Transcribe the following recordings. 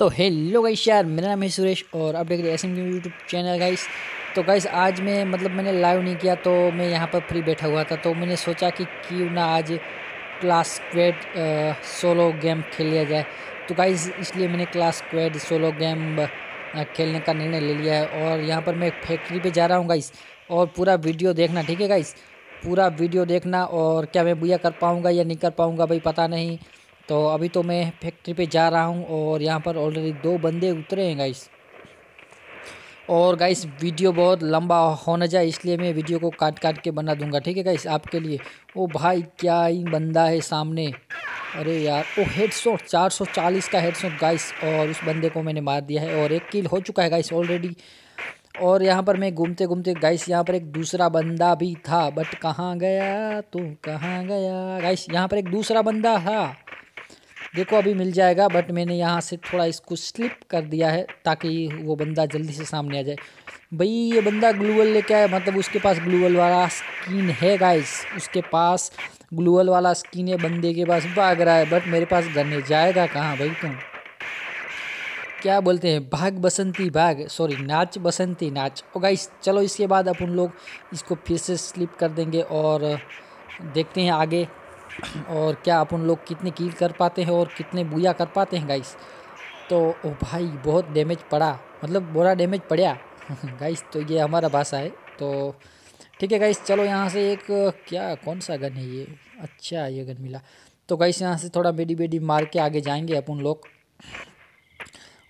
तो hello guys यार, मेरा नाम है सुरेश और आप देख रहे S M YouTube channel guys तो गाइस आज मैं मतलब मैंने लाइव नहीं किया तो मैं यहाँ पर फ्री बैठा हुआ था तो मैंने सोचा कि क्यों ना आज क्लास क्वेड सोलो गेम खेल लिया जाए। तो गाइस इसलिए मैंने क्लास क्वेड सोलो गेम खेलने का निर्णय ले लिया है और यहाँ पर मैं फैक्ट्री पे जा रहा हूँ गाइस और पूरा वीडियो देखना, ठीक है गाइस पूरा वीडियो देखना और क्या मैं बुया कर पाऊँगा या नहीं कर पाऊँगा भाई पता नहीं। तो अभी तो मैं फैक्ट्री पे जा रहा हूँ और यहाँ पर ऑलरेडी दो बंदे उतरे हैं गाइस और गाइस वीडियो बहुत लंबा होना जाए इसलिए मैं वीडियो को काट काट के बना दूँगा, ठीक है गाइस आपके लिए. ओ भाई, क्या ही बंदा है सामने. अरे यार, ओ हेड शॉट चार सौ चालीस का हेड गाइस और उस बंदे को मैंने मार दिया है और एक किल हो चुका है गाइस ऑलरेडी और यहाँ पर मैं घूमते घूमते गाइस यहाँ पर एक दूसरा बंदा भी था बट कहाँ गया तू? कहाँ गया? गाइस यहाँ पर एक दूसरा बंदा था. देखो, अभी मिल जाएगा बट मैंने यहाँ से थोड़ा इसको स्लिप कर दिया है ताकि वो बंदा जल्दी से सामने आ जाए। भाई, ये बंदा ग्लूवल लेके आया मतलब उसके पास ग्लूवल वाला स्किन है गाइस उसके पास ग्लूवल वाला स्किन है, बंदे के पास भाग रहा है बट मेरे पास गने जाएगा कहाँ भाई तुम क्या बोलते हैं? भाग बसंती भाग। सॉरी नाच बसंती नाच। ओ गाइस चलो इसके बाद अपन लोग इसको फिर से स्लिप कर देंगे और देखते हैं आगे। और क्या अपन लोग कितने कील कर पाते हैं और कितने बुया कर पाते हैं गाइस तो ओ भाई, बहुत डैमेज पड़ा। मतलब बुरा डैमेज पड़ा गाइस तो ये हमारा भाषा है। तो ठीक है गाइस चलो यहाँ से एक, क्या, कौन सा गन है ये? अच्छा ये गन मिला। तो गाइस यहाँ से थोड़ा बेडी बेडी मार के आगे जाएँगे अपन लोग।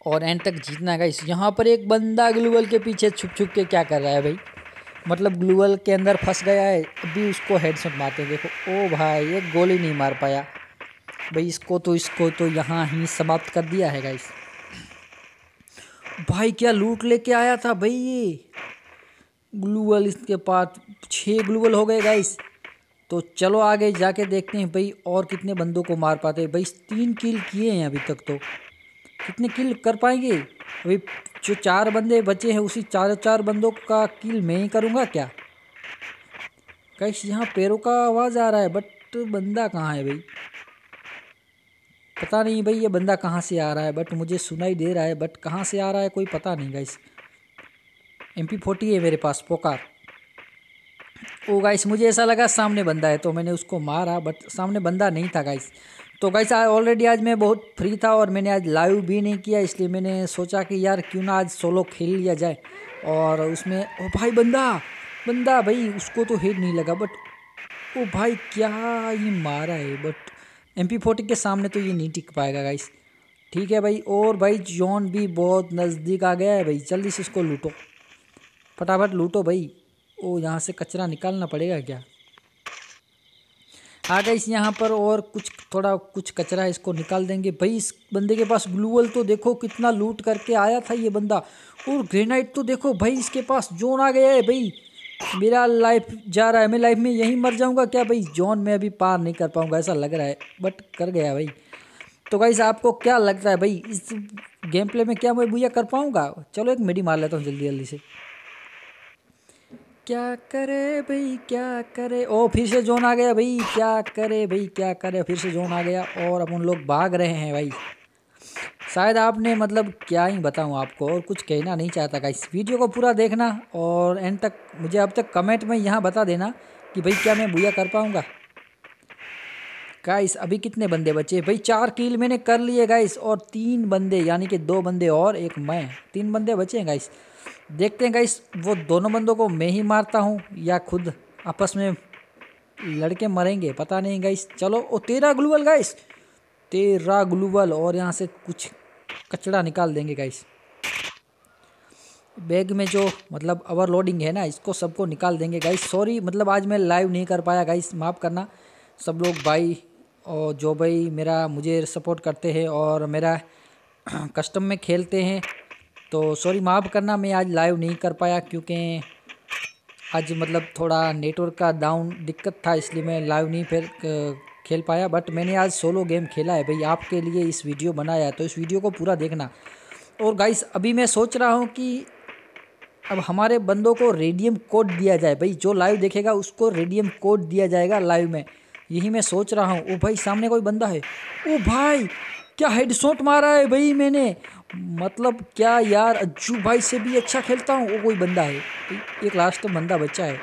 और एंड तक जीतना है गाइस यहाँ पर एक बंदा ग्लूवल के पीछे छुप छुप के क्या कर रहा है, भाई? मतलब ग्लूवल के अंदर फंस गया है अभी उसको हेडशॉट मारते हैं। देखो, ओ भाई ये गोली नहीं मार पाया। भाई, इसको तो इसको तो यहाँ ही समाप्त कर दिया है गाइस भाई, क्या लूट लेके आया था भाई ये? ग्लूवल इसके पास छः ग्लूवल हो गए गाइस तो चलो आगे जाके देखते हैं भाई, और कितने बंदों को मार पाते हैं। भाई, तीन किल किए हैं अभी तक तो। कितने किल कर पाएँगे? अभी जो चार बंदे बचे हैं, उसी चार चार बंदों का किल मैं ही करूँगा क्या? कैश यहाँ पैरों का आवाज़ आ रहा है बट बंदा कहाँ है भाई? पता नहीं भाई, ये बंदा कहाँ से आ रहा है बट मुझे सुनाई दे रहा है बट कहाँ से आ रहा है, कोई पता नहीं गाइस एम पी फोर्टी है मेरे पास, पोकार. ओ गाइस मुझे ऐसा लगा सामने बंदा है तो मैंने उसको मारा बट सामने बंदा नहीं था गाइस तो गाइस ऑलरेडी आज मैं बहुत फ्री था और मैंने आज लाइव भी नहीं किया, इसलिए मैंने सोचा कि यार क्यों ना आज सोलो खेल लिया जाए। और उसमें, ओ भाई बंदा बंदा भाई, उसको तो हेड नहीं लगा बट ओ भाई क्या ये मारा है बट एम पी फोर्टी के सामने तो ये नहीं टिक पाएगा गाइस ठीक है भाई, और भाई जॉन भी बहुत नज़दीक आ गया है भाई, जल्दी से इसको लूटो। फटाफट लूटो भाई। ओ, यहाँ से कचरा निकालना पड़ेगा क्या? गए इस यहाँ पर और कुछ, थोड़ा कुछ कचरा है इसको निकाल देंगे। भाई, इस बंदे के पास ग्लूवल तो देखो कितना लूट करके आया था ये बंदा। और ग्रेनाइट तो देखो भाई, इसके पास जोन आ गया है भाई। मेरा लाइफ जा रहा है, मैं लाइफ में यहीं मर जाऊँगा क्या भाई? जॉन में अभी पार नहीं कर पाऊँगा, ऐसा लग रहा है बट कर गया भाई। तो भाई आपको क्या लगता है भाई? इस गेम प्ले में क्या मैं भैया कर पाऊँगा? चलो एक मेडी मार लेता हूँ जल्दी जल्दी से। क्या करे भाई, क्या करे? ओ फिर से जोन आ गया भाई, क्या करे भाई, क्या करे? फिर से जोन आ गया और अब उन लोग भाग रहे हैं भाई। शायद आपने मतलब क्या ही बताऊँ आपको, और कुछ कहना नहीं चाहता का इस वीडियो को पूरा देखना और एंड तक मुझे अब तक कमेंट में यहाँ बता देना कि भाई क्या मैं भूया कर पाऊँगा। गाइस अभी कितने बंदे बचे? भाई, चार कील मैंने कर लिए गाइस और तीन बंदे, यानी कि दो बंदे और, एक मैं। तीन बंदे बचे हैं गाइस देखते हैं गाइस वो दोनों बंदों को मैं ही मारता हूँ या खुद आपस में लड़के मरेंगे, पता नहीं गाइस चलो, ओ तेरह ग्लूवल गाइस तेरह ग्लूवल, और यहाँ से कुछ कचड़ा निकाल देंगे गाइस बैग में जो मतलब ओवरलोडिंग है ना, इसको सबको निकाल देंगे गाइस सॉरी मतलब आज मैं लाइव नहीं कर पाया गाइस माफ़ करना. सब लोग, भाई और जो भाई मेरा, मुझे सपोर्ट करते हैं और मेरा कस्टम में खेलते हैं। तो सॉरी माफ़ करना, मैं आज लाइव नहीं कर पाया क्योंकि आज मतलब थोड़ा नेटवर्क का डाउन दिक्कत था, इसलिए मैं लाइव नहीं फिर खेल पाया। बट मैंने आज सोलो गेम खेला है भाई, आपके लिए इस वीडियो बनाया है तो इस वीडियो को पूरा देखना। और गाइस अभी मैं सोच रहा हूँ कि अब हमारे बंदों को रेडियम कोड दिया जाए। भाई, जो लाइव देखेगा, उसको रेडियम कोड दिया जाएगा लाइव में। यही मैं सोच रहा हूँ। ओ भाई, सामने कोई बंदा है। ओ भाई, क्या हेड शॉट मारा है भाई मैंने? मतलब क्या यार, अज्जू भाई से भी अच्छा खेलता हूँ? वो कोई बंदा है। एक लास्ट बंदा बच्चा है।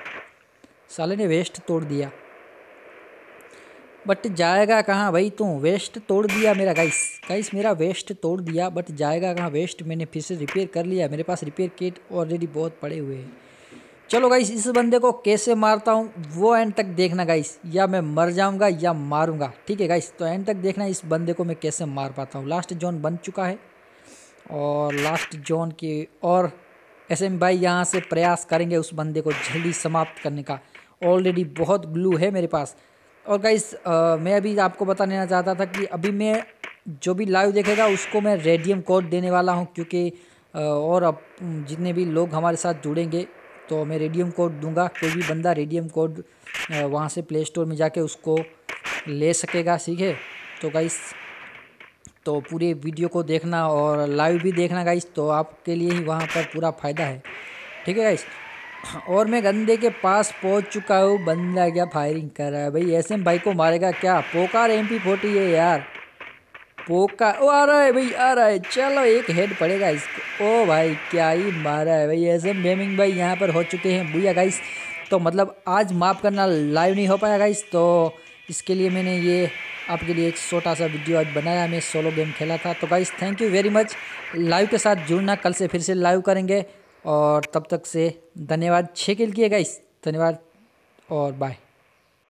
साले ने वेस्ट तोड़ दिया। बट जाएगा कहाँ भाई तू? वेस्ट तोड़ दिया मेरा गाइस गाइस मेरा वेस्ट तोड़ दिया बट जाएगा कहाँ? वेस्ट मैंने फिर से रिपेयर कर लिया। मेरे पास रिपेयर किट ऑलरेडी बहुत पड़े हुए हैं। चलो गाइस इस बंदे को कैसे मारता हूँ, वो एंड तक देखना गाइस या मैं मर जाऊँगा या मारूँगा, ठीक है गाइस तो एंड तक देखना इस बंदे को मैं कैसे मार पाता हूँ। लास्ट जोन बन चुका है, और लास्ट जोन की और एस एम भाई यहाँ से प्रयास करेंगे उस बंदे को जल्दी समाप्त करने का। ऑलरेडी बहुत ग्लू है मेरे पास। और गाइस मैं अभी आपको बता देना चाहता था कि अभी मैं जो भी लाइव देखेगा, उसको मैं रेडियम कोड देने वाला हूँ, क्योंकि और अब जितने भी लोग हमारे साथ जुड़ेंगे तो मैं रेडियम कोड दूँगा। कोई भी बंदा रेडियम कोड वहाँ से प्ले स्टोर में जाके उसको ले सकेगा सीखे तो गाइस तो पूरे वीडियो को देखना और लाइव भी देखना गाइस तो आपके लिए ही वहाँ पर पूरा फ़ायदा है। ठीक है गाइस? और मैं गंदे के पास पहुँच चुका हूँ। बंदा क्या फायरिंग कर रहा है? भाई, ऐसे में भाई को मारेगा क्या? पोकार एम पी फोर्टी है यार। पोका ओ, आ रहा है भाई, आ रहा है। चलो, एक हेड पड़ेगा इसको। ओ भाई, क्या ही मारा है भाई, ऐसे गेमिंग भाई यहाँ पर हो चुके हैं। भूया गाइस तो मतलब आज माफ़ करना लाइव नहीं हो पाया गाइस तो इसके लिए मैंने ये आपके लिए एक छोटा सा वीडियो आज बनाया। मैं सोलो गेम खेला था। तो guys thank you very much live के साथ जुड़ना, कल से फिर से लाइव करेंगे। और तब तक से धन्यवाद। छः किल किए गाइस धन्यवाद और बाय